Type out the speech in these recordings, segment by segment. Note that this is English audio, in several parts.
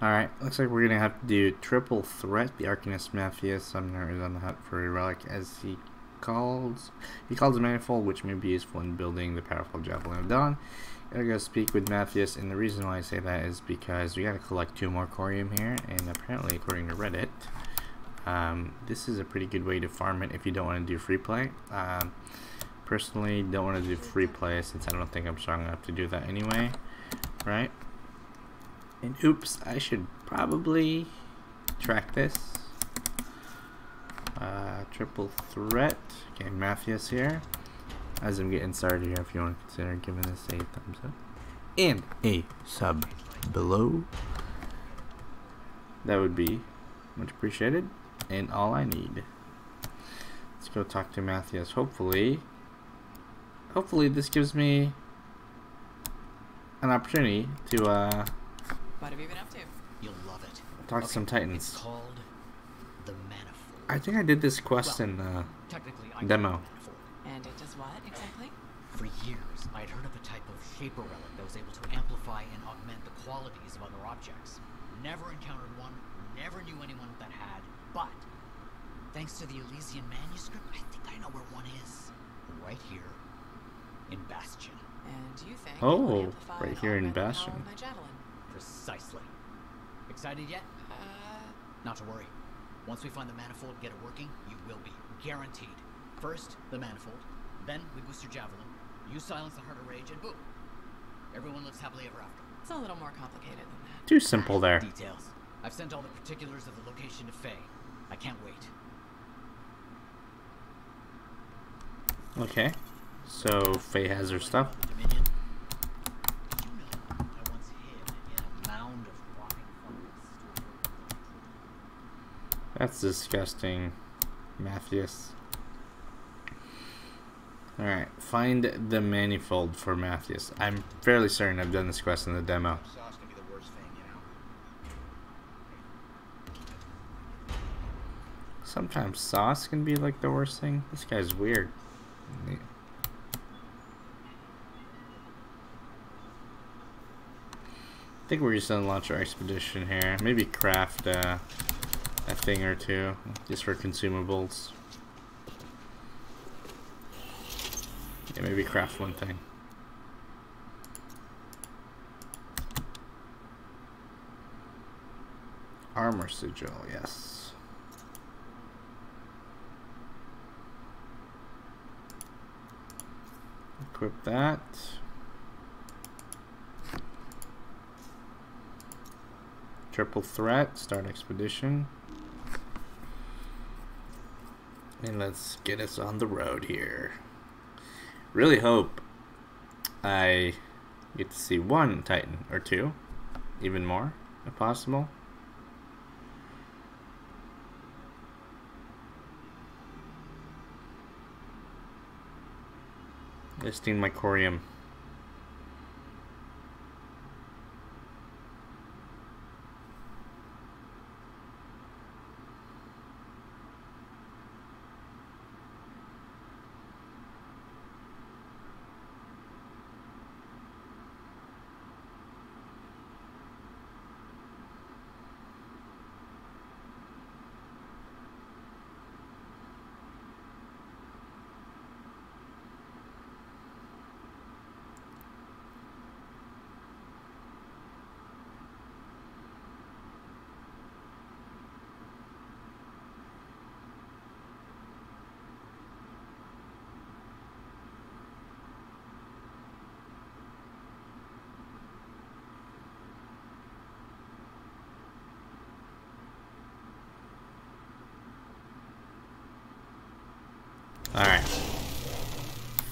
Alright, looks like we're gonna have to do triple threat. The Arcanist Matthias Sumner is on the hunt for a relic as he calls he calls a manifold which may be useful in building the powerful Javelin of Dawn. Gotta go speak with Matthias, and the reason why I say that is because we gotta collect two more corium here, and apparently according to Reddit, um, this is a pretty good way to farm it if you don't want to do free play. Um, personally, don't want to do free play since I don't think I'm strong enough to do that anyway, right? And oops, I should probably track this. Uh, triple threat. Okay, Matthias here. As I'm getting started here, if you want to consider giving this a thumbs up. And a sub below. That would be much appreciated. And all I need. Let's go talk to Matthias. Hopefully, hopefully this gives me an opportunity to uh, What have you been up to? You'll love it. talk to some It's titans. called the Manifold. I think I did this quest in uh, Technically, I Demo. call. And it does what exactly? For years, I'd heard of a type of shaper relic that was able to amplify and augment the qualities of other objects. Never encountered one, never knew anyone that had, but thanks to the Elysian manuscript, I think I know where one is. Right here in Bastion. And you think Oh, right here in augment the power Bastion. Of my javelin? Precisely. Excited yet? Uh, Not to worry. Once we find the manifold and get it working, you will be. Guaranteed. First, the manifold. Then, we boost your javelin. You silence the heart of rage, and boom. Everyone lives happily ever after. it's a little more complicated than that. too simple there. Details. I've sent all the particulars of the location to Faye. I can't wait. Okay. So Faye has her stuff. Dominion. Did you know I once hid in a mound of rotting fungus? That's disgusting, Matthias. Alright, find the manifold for Matthias. I'm fairly certain I've done this quest in the demo. Sauce can be the worst thing, you know. Sometimes sauce can be like the worst thing. This guy's weird. I think we're just gonna launch our expedition here. Maybe craft uh, a thing or two just for consumables. Yeah, maybe craft one thing. Armor sigil, yes. Equip that. Triple threat, start expedition. And let's get us on the road here. Really hope I get to see one Titan or two, even more if possible. Listing my corium. Alright.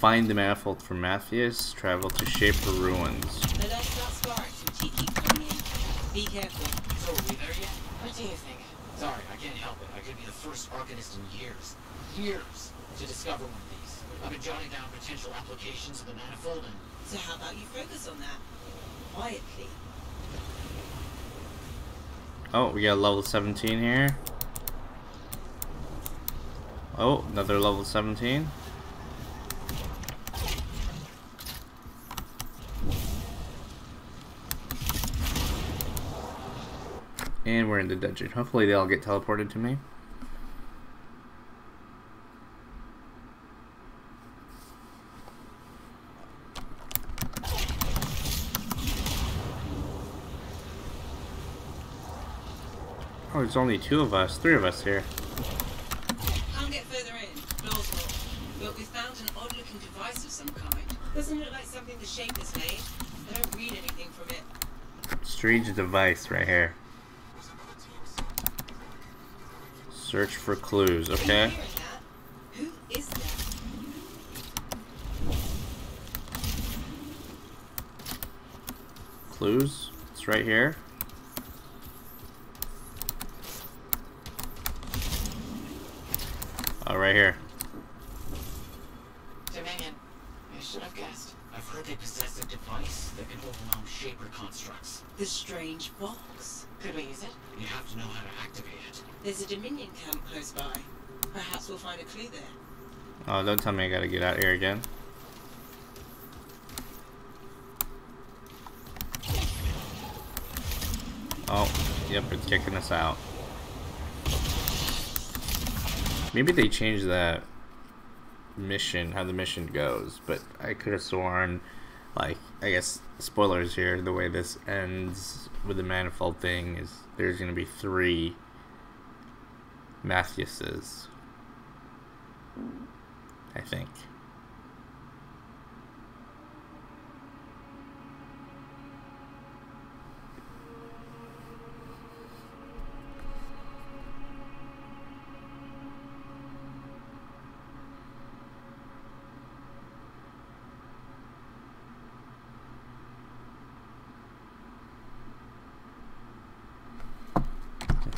Find the manifold for Matthias. Travel to Shaper Ruins. The light's not sparked and she keeps coming in. Be careful. So are we there yet? What do you think? Sorry, I can't help it. I could be the first Arcanist in years, years, to discover one of these. I've been jotting down potential applications of the manifold and So how about you focus on that? Quietly. Oh, we got level 17 here. Oh, another level 17. And we're in the dungeon. Hopefully they all get teleported to me. Oh, there's only two of us, three of us here. Can't get further in. Door's locked. But we found an odd-looking device of some kind. Doesn't look like something the Shapers made. I don't read anything from it. Strange device right here. Search for clues, okay? Who is that? Clues? It's right here. Oh, right here. Dominion. I should have guessed. I've heard they possess a device that can overwhelm Shaper constructs. The strange box. Could we use it? You have to know how to activate it. There's a Dominion camp close by. Perhaps we'll find a clue there. Oh, don't tell me I gotta get out here again. Oh, yep, it's kicking us out. Maybe they changed that mission, how the mission goes, but I could have sworn, like, I guess, spoilers here, the way this ends with the manifold thing is there's gonna be three Matthewses. I think.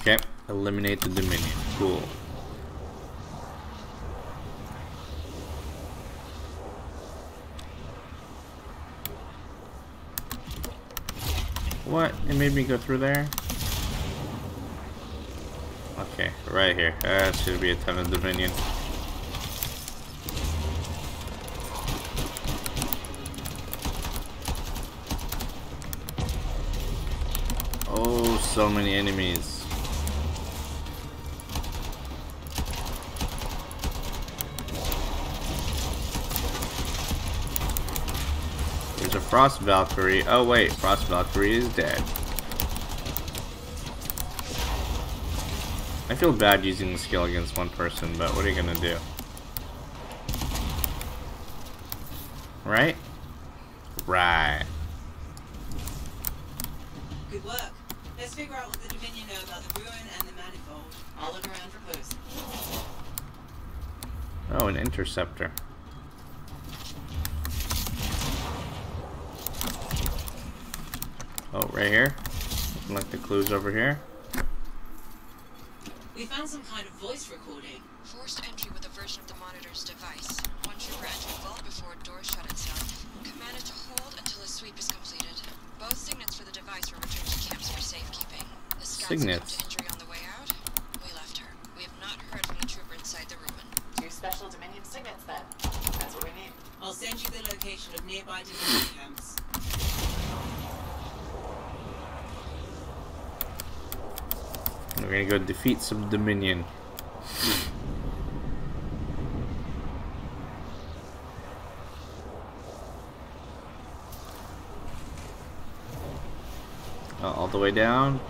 Okay, eliminate the Dominion. Cool. What? It made me go through there? Okay, right here. Uh, that should be a ton of Dominion. Oh, so many enemies. Frost Valkyrie. Oh wait, Frost Valkyrie is dead. I feel bad using the skill against one person, but what are you gonna do? Right? Right. Good work. Let's figure out what the Dominion know about the ruin and the manifold. I'll look around for clues. Oh, an interceptor. Oh, right here. Looking like the clues over here. We found some kind of voice recording. Forced entry with a version of the monitor's device. One trooper entered vault before a door shut itself. Commanded to hold until his sweep is completed. Both signets for the device were returned to camps for safekeeping. The scout Signets? succumbed injury on the way out. We left her. We have not heard from the trooper inside the ruin. Two special Dominion signets then. That's what we need. I'll send you the location of nearby Dominion camps. We're gonna go defeat some Dominion. Uh, all the way down.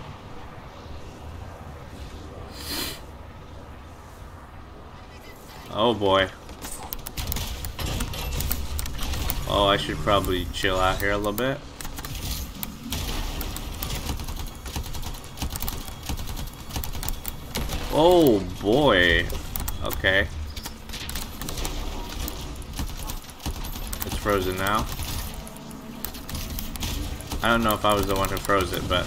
Oh boy. Oh, I should probably chill out here a little bit. Oh boy. Okay. It's frozen now. I don't know if I was the one who froze it, but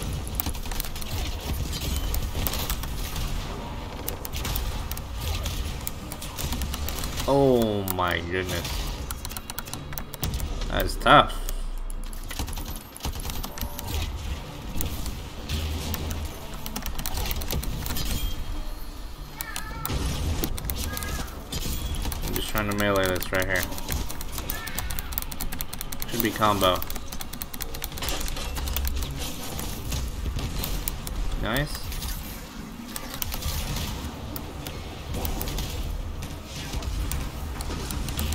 Oh my goodness. That's tough. trying to melee this right here. Should be combo. Nice.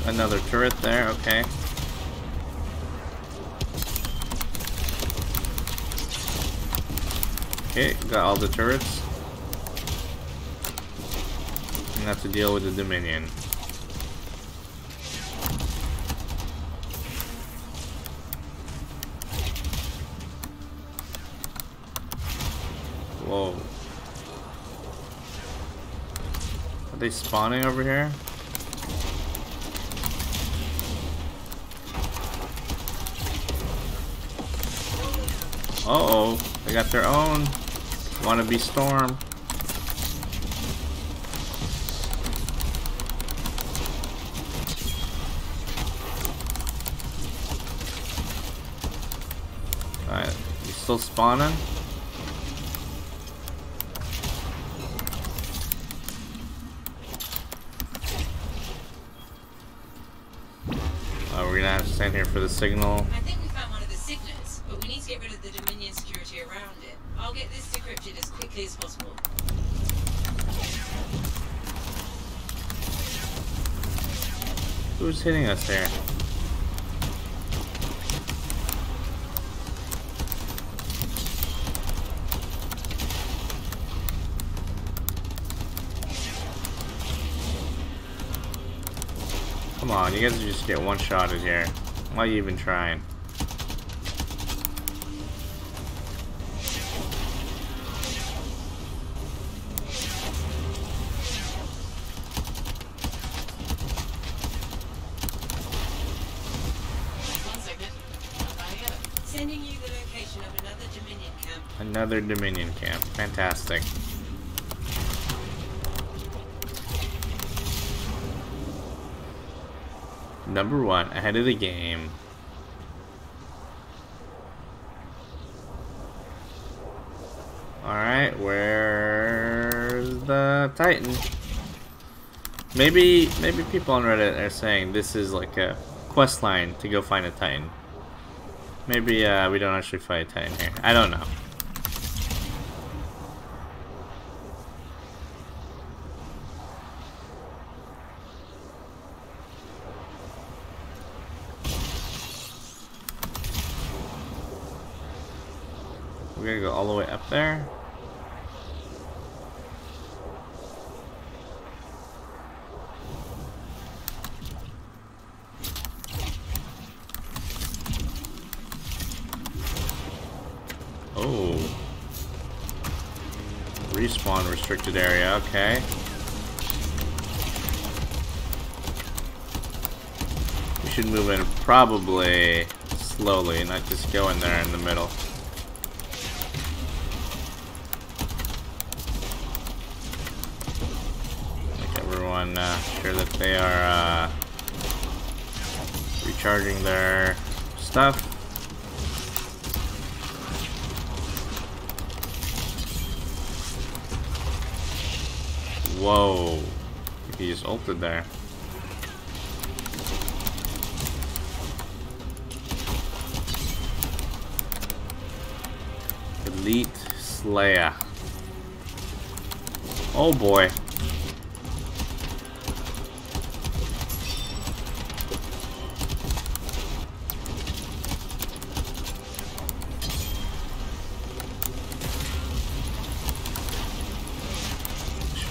Another turret there, okay. Okay, got all the turrets. And have to deal with the Dominion. Whoa. Are they spawning over here? Uh oh, they got their own. Wanna be storm. Alright, you still spawning? For the signal. I think we found one of the signets, but we need to get rid of the Dominion security around it. I'll get this decrypted as quickly as possible. Who's hitting us there? Come on, you guys just get one shot at here. Why are you even trying? One signet. Not buying it. Sending you the location of another Dominion camp. Another Dominion camp. Fantastic. Number one, ahead of the game. Alright, where's the Titan? Maybe maybe people on Reddit are saying this is like a quest line to go find a Titan. Maybe uh, we don't actually fight a Titan here. I don't know. Gonna go all the way up there. Oh. Respawn restricted area, okay. We should move in probably slowly, not just go in there in the middle. Uh, sure that they are uh, recharging their stuff. Whoa. He just ulted there. Elite Slayer. Oh boy.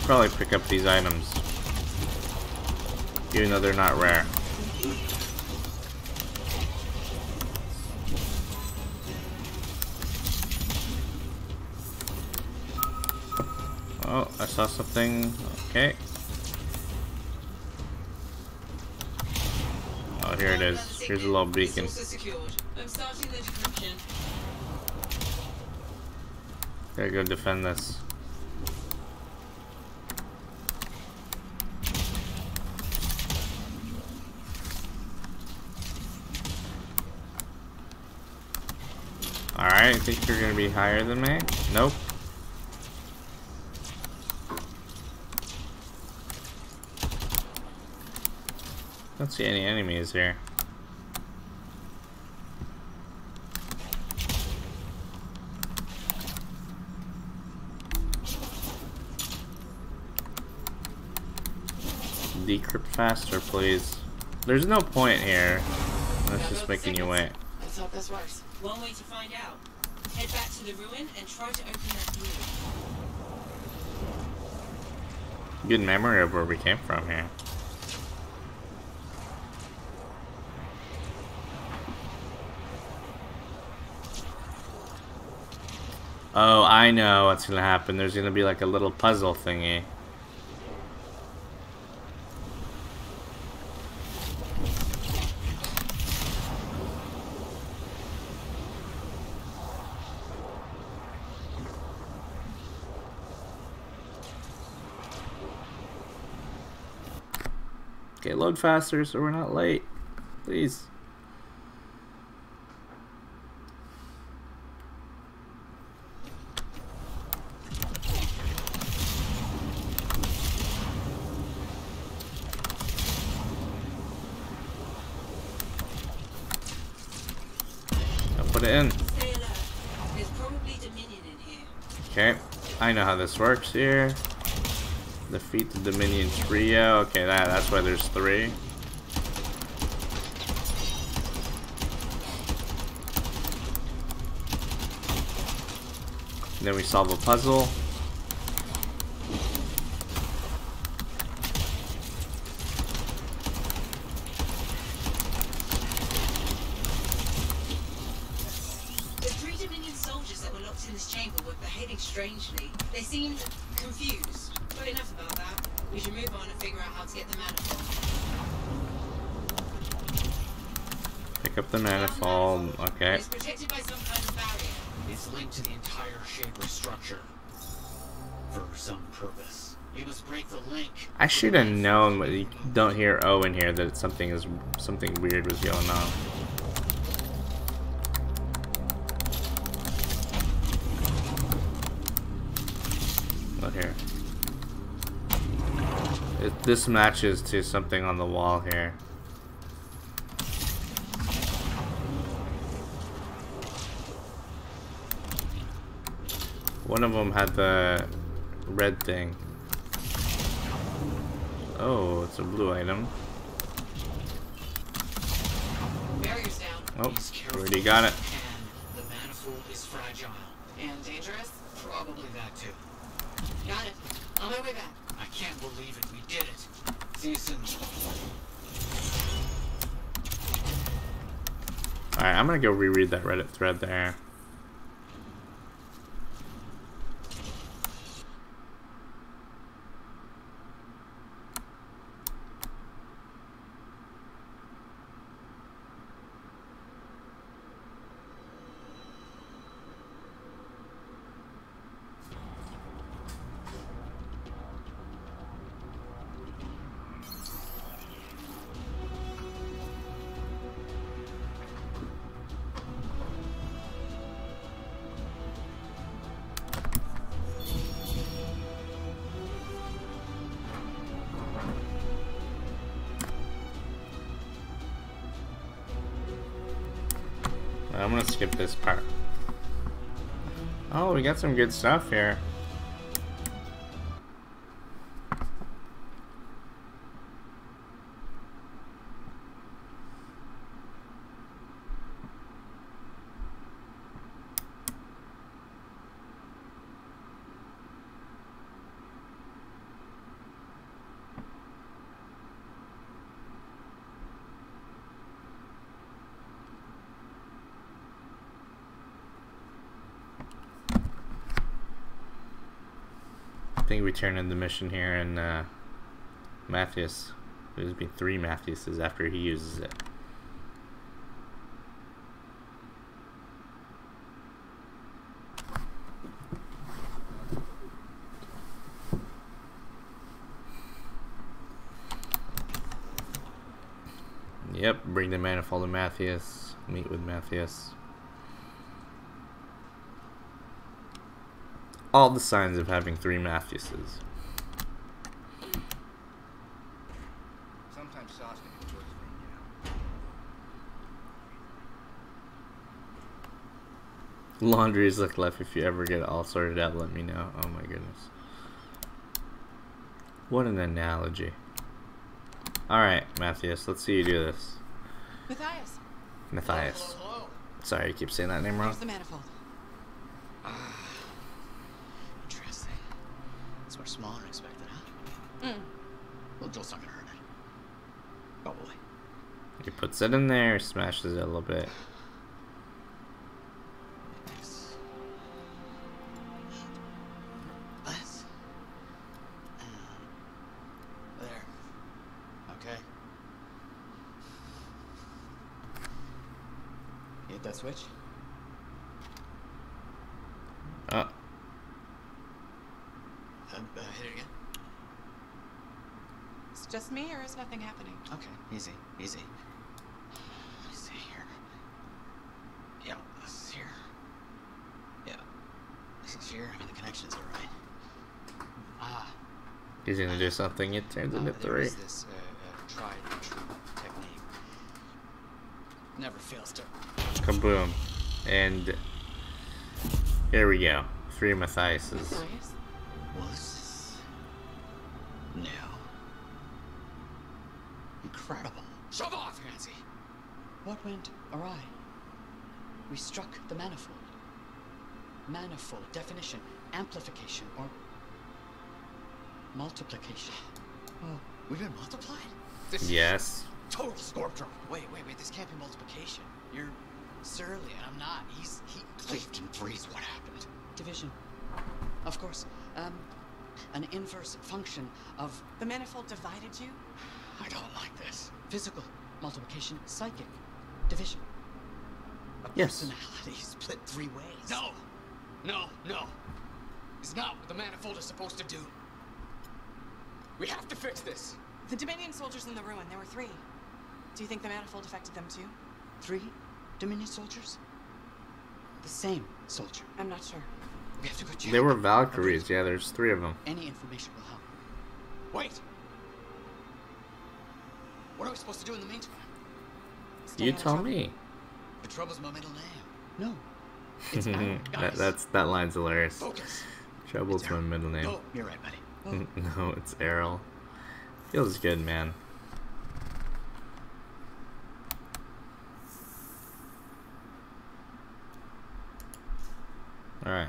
Probably pick up these items. Even though they're not rare. Oh, I saw something. Okay. Oh, here it is. Here's a little beacon. It's also secured. I'm starting the decryption. Gotta go defend this. I think you're gonna be higher than me. Nope. Don't see any enemies here. Decrypt faster, please. There's no point here. That's just making you wait. Let's hope this works. One way to find out. Head back to the ruin and try to open that door. Good memory of where we came from here. Oh, I know what's gonna happen. There's gonna be like a little puzzle thingy. Load faster so we're not late. Please. Put it in. Stay alert. There's probably Dominion in here. Okay, I know how this works here. Defeat the Dominion trio. Okay, that that's why there's three. Then we solve a puzzle. The three Dominion soldiers that were locked in this chamber were behaving strangely. They seemed confused. But enough about that. We should move on and figure out how to get the manifold. Pick up the manifold. Okay. It's protected by some kind of barrier. It's linked to the entire Shaper structure. For some purpose. You must break the link. I should have known, but you don't hear O in here that something is something weird was going on. This matches to something on the wall here. One of them had the red thing. Oh, it's a blue item. Oh, already got it. as he can. The manifold is fragile. And dangerous? Probably that too. Got it. On my way back. Can't believe it. We did it. See you soon. Alright, I'm gonna go reread that Reddit thread there. I'm gonna skip this part. Oh, we got some good stuff here. Think we turn in the mission here and uh, Matthias. There's been three Matthiases after he uses it. Yep, bring the manifold to Matthias. Meet with Matthias. All the signs of having three Matthiases. Sometimes sauce can be the worst thing, you know. Laundries look left. If you ever get it all sorted out, let me know. Oh my goodness. What an analogy. Alright, Matthias, let's see you do this. Matthias, Matthias. Hello, hello. Sorry, I keep saying that name wrong. here's the manifold. Ah. Interesting. It's much smaller than expected, huh? Mm. Well, Joel's not gonna hurt it. Probably. He puts it in there, smashes it a little bit. Happening? Easy, easy. Let's see here. Yeah, this is here. Yeah, this is here. I mean, the connections are right. Ah, he's gonna do something, it turns uh, into there three. is this uh, uh, tried and true technique. Never fails to. Kaboom. And here we go. Three Matthiases. Matthias? Was What went awry? We struck the manifold. Manifold definition, amplification, or multiplication. Oh, we've been multiplied? This is Yes. total scorpion. Wait, wait, wait. This can't be multiplication. You're surly, and I'm not. He's he. Clifton three's what happened. Division. Of course. Um, an inverse function of. The manifold divided you? I don't like this. Physical multiplication, psychic division. A Yes. personality split three ways. No, no, no. It's not what the manifold is supposed to do. We have to fix this. The Dominion soldiers in the ruin, there were three. Do you think the manifold affected them too? Three Dominion soldiers. The same soldier. I'm not sure. We have to go check. They were Valkyries, yeah, there's three of them. Any information will help. Wait. What are we supposed to do in the meantime? Stay You out tell me. The trouble's my middle name. No. It's that, that's that line's hilarious. focus. Trouble's It's my middle name. Go. You're right, buddy. Go. no, it's Errol. Feels good, man. Alright.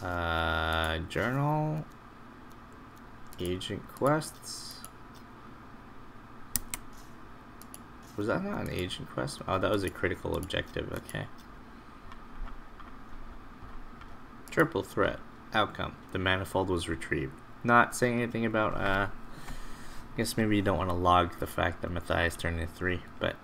Uh, journal. Agent quests. Was that not an agent quest? Oh, that was a critical objective. Okay. Triple threat. Outcome. The manifold was retrieved. Not saying anything about, uh, I guess maybe you don't want to log the fact that Matthias turned into three, but